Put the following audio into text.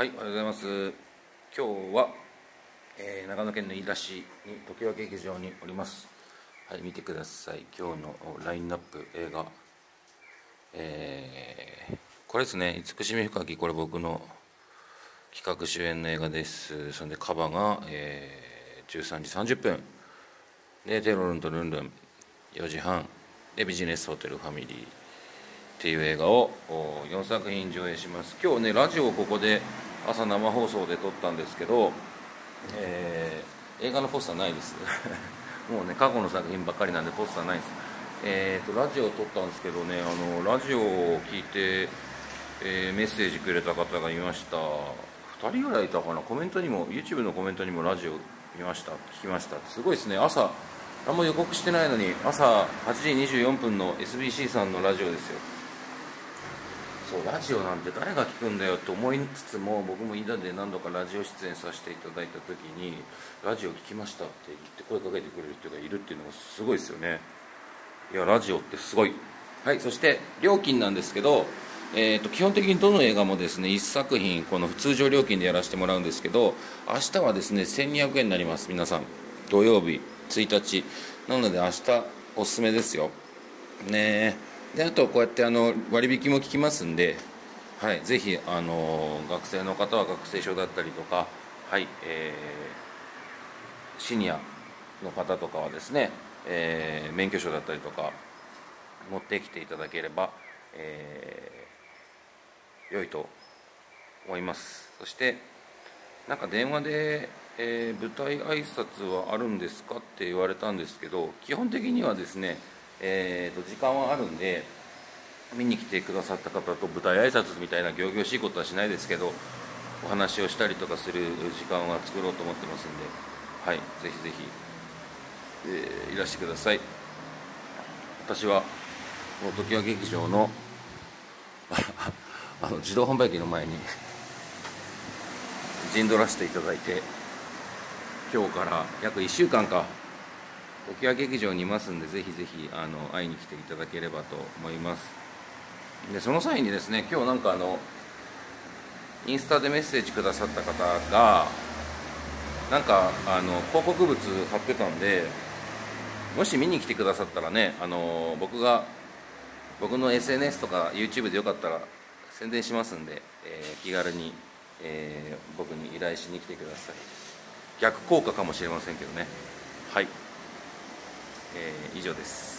はい、おはようございます。今日は、えー長野県の飯田市に常盤劇場におります。はい、見てください。今日のラインナップ映画。えーこれですね、慈しみ深き、これ僕の企画主演の映画です。それでカバが、えー13時30分。で、テロルンとルンルン4時半。で、ビジネスホテルファミリー。っていう映画を4作品上映します今日ねラジオをここで朝生放送で撮ったんですけど、えー映画のポスターないです。もうね過去の作品ばっかりなんでポスターないです。えー、とラジオを撮ったんですけどねあのラジオを聞いて、えーメッセージくれた方がいました。2人ぐらいいたかな？コメントにも YouTube のコメントにもラジオ見ました聞きました。すごいですね。朝何も予告してないのに朝8時24分の SBC さんのラジオですよ。そうラジオなんて誰が聞くんだよと思いつつも僕も飯田で何度かラジオ出演させていただいた時に「ラジオ聞きました」って言って声かけてくれる人がいるっていうのがすごいですよね。いやラジオってすごい。はいそして料金なんですけど、えー、と基本的にどの映画もですね1作品この通常料金でやらせてもらうんですけど明日はですね1200円になります皆さん。土曜日1日。なので明日おすすめですよ。ねえ。であとこうやってあの割引も効きますんで、はい、ぜひあの学生の方は学生証だったりとか、はいえーシニアの方とかはですね、えー免許証だったりとか持ってきていただければ、えー良いと思います。そしてなんか電話で、えー舞台挨拶はあるんですかって言われたんですけど基本的にはですね、えーと時間はあるんで見に来てくださった方と舞台挨拶みたいな仰々しいことはしないですけどお話をしたりとかする時間は作ろうと思ってますんではいぜひぜひ、えーいらしてください。私はこの常盤劇場の あの自動販売機の前に陣取らせていただいて今日から約1週間か常盤劇場にいますんでぜひぜひあの会いに来ていただければと思います。でその際にですね今日なんかあのインスタでメッセージくださった方がなんかあの広告物貼ってたんでもし見に来てくださったらねあの僕が僕の SNS とか YouTube でよかったら宣伝しますんで、えー気軽に、えー僕に依頼しに来てください。逆効果かもしれませんけどね。はい、えー以上です。